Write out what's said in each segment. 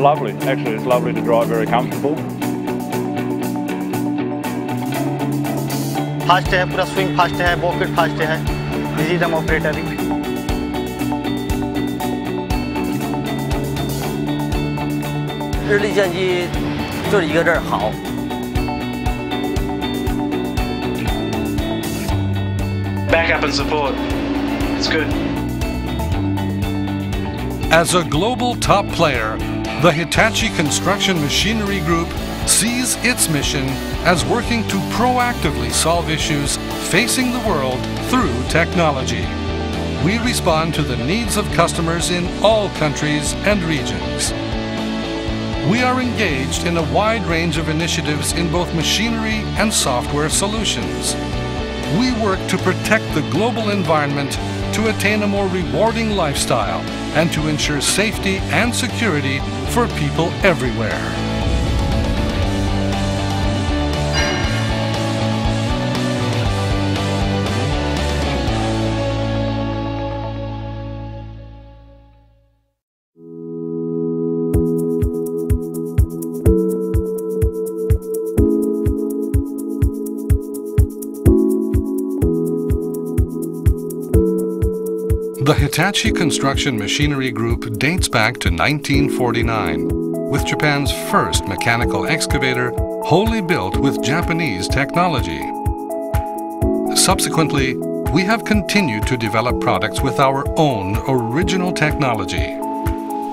Lovely, actually it's lovely to drive, very comfortable. Fast है पूरा swing fast है pocket fast है easy दम ऑपरेटरिंग 日历相机就是一个字儿好。 Backup and support. It's good. As a global top player, the Hitachi Construction Machinery Group sees its mission as working to proactively solve issues facing the world through technology. We respond to the needs of customers in all countries and regions. We are engaged in a wide range of initiatives in both machinery and software solutions. We work to protect the global environment to attain a more rewarding lifestyle and to ensure safety and security for people everywhere. The Hitachi Construction Machinery Group dates back to 1949, with Japan's first mechanical excavator wholly built with Japanese technology. Subsequently, we have continued to develop products with our own original technology.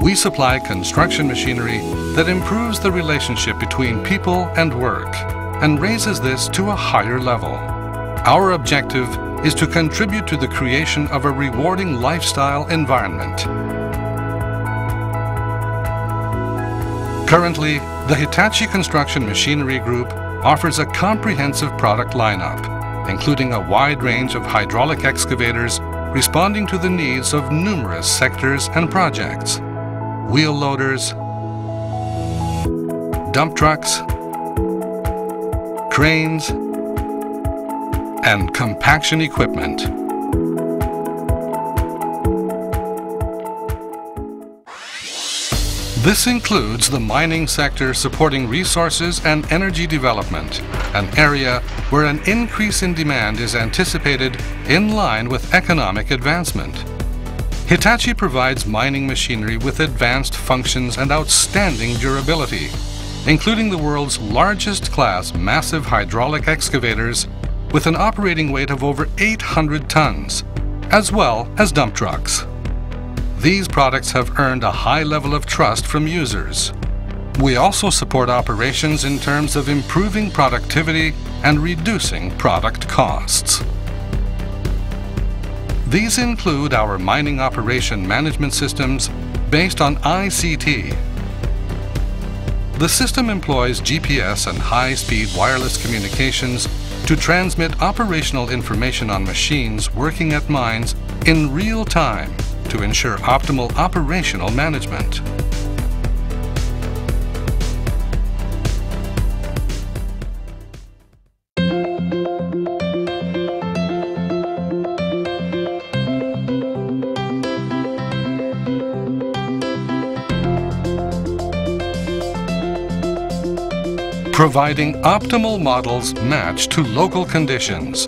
We supply construction machinery that improves the relationship between people and work and raises this to a higher level. Our objective is to contribute to the creation of a rewarding lifestyle environment. Currently, the Hitachi Construction Machinery Group offers a comprehensive product lineup, including a wide range of hydraulic excavators responding to the needs of numerous sectors and projects. Wheel loaders, dump trucks, cranes, and compaction equipment. This includes the mining sector supporting resources and energy development, an area where an increase in demand is anticipated in line with economic advancement. Hitachi provides mining machinery with advanced functions and outstanding durability, including the world's largest class massive hydraulic excavators with an operating weight of over 800 tons, as well as dump trucks. These products have earned a high level of trust from users. We also support operations in terms of improving productivity and reducing product costs. These include our mining operation management systems based on ICT. The system employs GPS and high-speed wireless communications to transmit operational information on machines working at mines in real time to ensure optimal operational management. Providing optimal models matched to local conditions.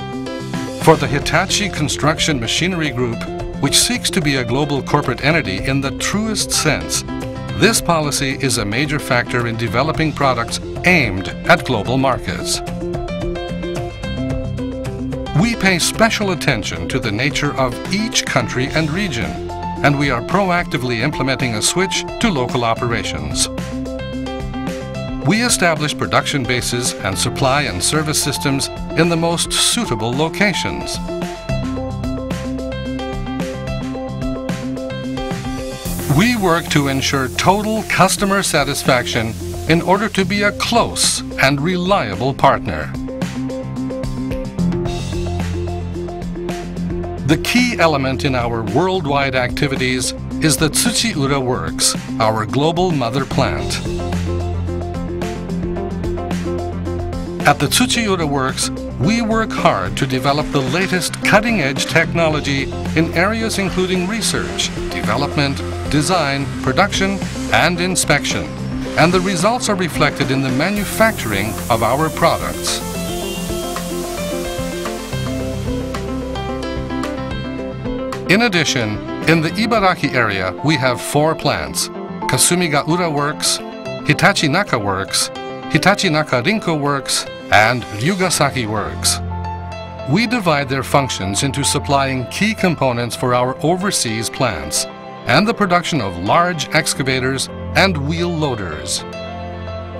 For the Hitachi Construction Machinery Group, which seeks to be a global corporate entity in the truest sense, this policy is a major factor in developing products aimed at global markets. We pay special attention to the nature of each country and region, and we are proactively implementing a switch to local operations. We establish production bases and supply and service systems in the most suitable locations. We work to ensure total customer satisfaction in order to be a close and reliable partner. The key element in our worldwide activities is the Tsuchiura Works, our global mother plant. At the Tsuchiura Works, we work hard to develop the latest cutting edge technology in areas including research, development, design, production, and inspection. And the results are reflected in the manufacturing of our products. In addition, in the Ibaraki area, we have four plants Kasumigaura Works, Hitachi Naka Works, Hitachi Naka Rinko Works, and Ryugasaki Works. We divide their functions into supplying key components for our overseas plants and the production of large excavators and wheel loaders.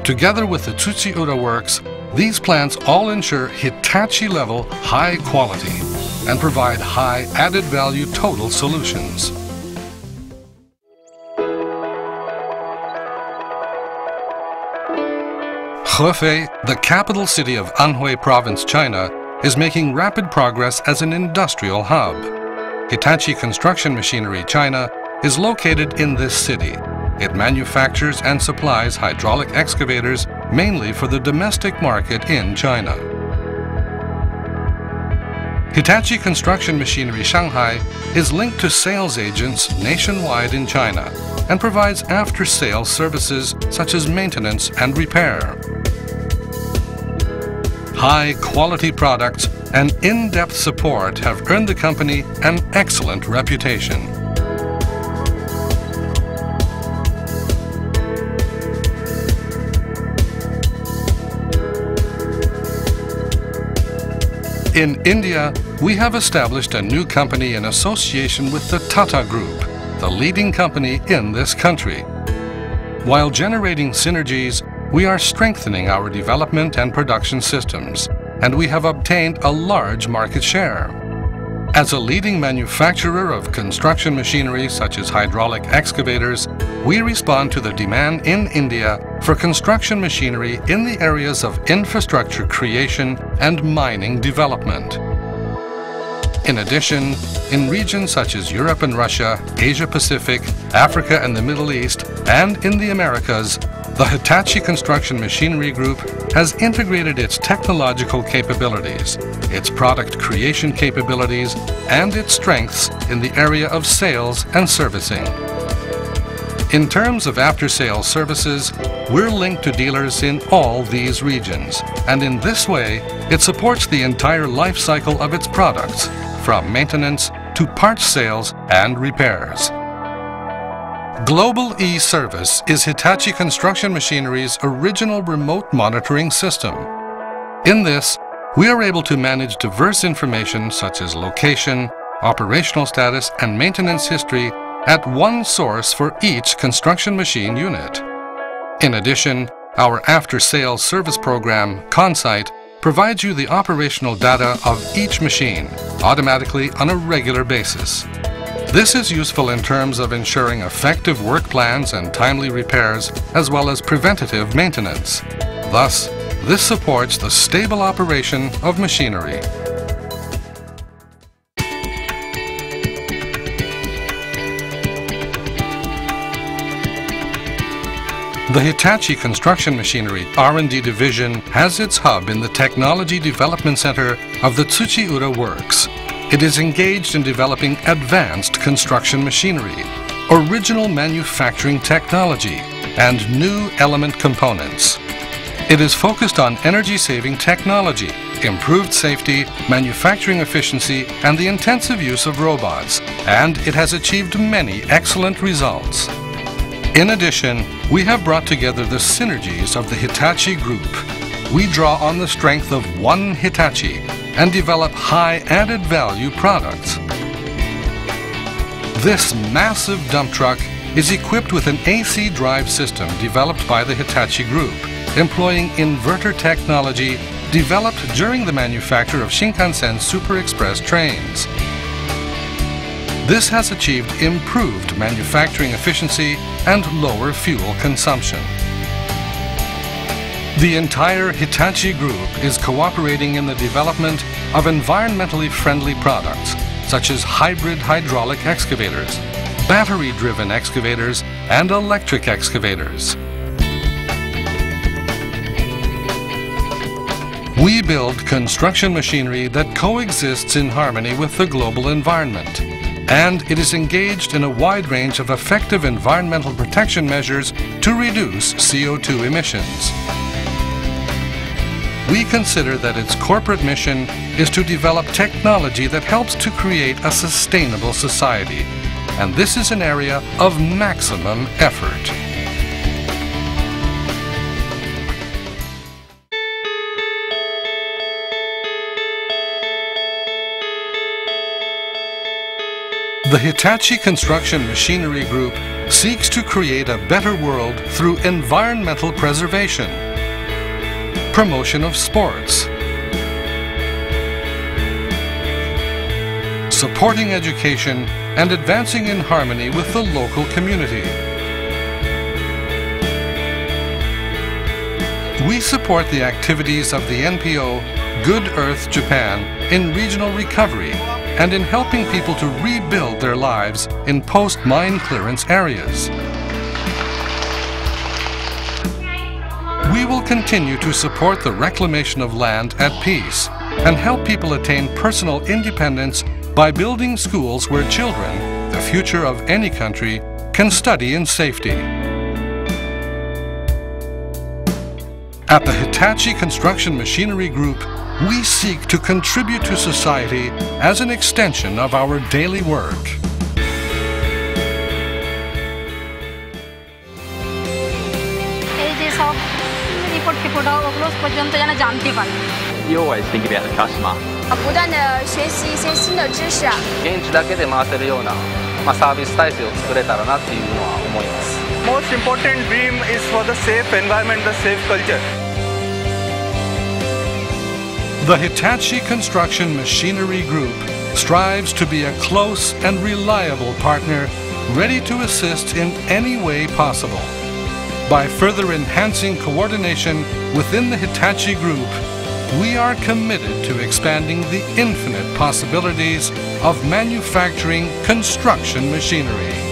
Together with the Tsuchiura Works, these plants all ensure Hitachi level high quality and provide high added value total solutions. Hefei, the capital city of Anhui Province, China, is making rapid progress as an industrial hub. Hitachi Construction Machinery China is located in this city. It manufactures and supplies hydraulic excavators mainly for the domestic market in China. Hitachi Construction Machinery Shanghai is linked to sales agents nationwide in China and provides after-sales services such as maintenance and repair high quality products and in-depth support have earned the company an excellent reputation. In India, we have established a new company in association with the Tata Group, the leading company in this country. While generating synergies, we are strengthening our development and production systems, and we have obtained a large market share. As a leading manufacturer of construction machinery such as hydraulic excavators, we respond to the demand in India for construction machinery in the areas of infrastructure creation and mining development. In addition, in regions such as Europe and Russia, Asia Pacific, Africa and the Middle East, and in the Americas, the Hitachi Construction Machinery Group has integrated its technological capabilities, its product creation capabilities, and its strengths in the area of sales and servicing. In terms of after-sales services, we're linked to dealers in all these regions, and in this way, it supports the entire life cycle of its products, from maintenance to parts sales and repairs. Global E-Service is Hitachi Construction Machinery's original remote monitoring system. In this, we are able to manage diverse information such as location, operational status, and maintenance history at one source for each construction machine unit. In addition, our after-sales service program, ConSite, provides you the operational data of each machine automatically on a regular basis. This is useful in terms of ensuring effective work plans and timely repairs, as well as preventative maintenance. Thus, this supports the stable operation of machinery. The Hitachi Construction Machinery R&D division has its hub in the Technology Development Center of the Tsuchiura Works, it is engaged in developing advanced construction machinery, original manufacturing technology, and new element components. It is focused on energy-saving technology, improved safety, manufacturing efficiency, and the intensive use of robots, and it has achieved many excellent results. In addition, we have brought together the synergies of the Hitachi Group. We draw on the strength of one Hitachi and develop high added value products. This massive dump truck is equipped with an AC drive system developed by the Hitachi Group, employing inverter technology developed during the manufacture of Shinkansen Super Express trains. This has achieved improved manufacturing efficiency and lower fuel consumption. The entire Hitachi Group is cooperating in the development of environmentally friendly products, such as hybrid hydraulic excavators, battery-driven excavators, and electric excavators. We build construction machinery that coexists in harmony with the global environment, and it is engaged in a wide range of effective environmental protection measures to reduce CO2 emissions. We consider that its corporate mission is to develop technology that helps to create a sustainable society, and this is an area of maximum effort. The Hitachi Construction Machinery Group seeks to create a better world through environmental preservation, promotion of sports, supporting education, and advancing in harmony with the local community. We support the activities of the NPO Good Earth Japan in regional recovery and in helping people to rebuild their lives in post-mine clearance areas. We will continue to support the reclamation of land at peace and help people attain personal independence by building schools where children, the future of any country, can study in safety. At the Hitachi Construction Machinery Group, we seek to contribute to society as an extension of our daily work. পর্যন্ত যেন জানতে পারি You always think about the customer. 不断的学习一些新的知识啊。現地だけで回せるような、まあ、サービス体制を作れたらなっていうのは思います。 Most important dream is for the safe environment, the safe culture. The Hitachi Construction Machinery Group strives to be a close and reliable partner ready to assist in any way possible. By further enhancing coordination within the Hitachi Group, we are committed to expanding the infinite possibilities of manufacturing construction machinery.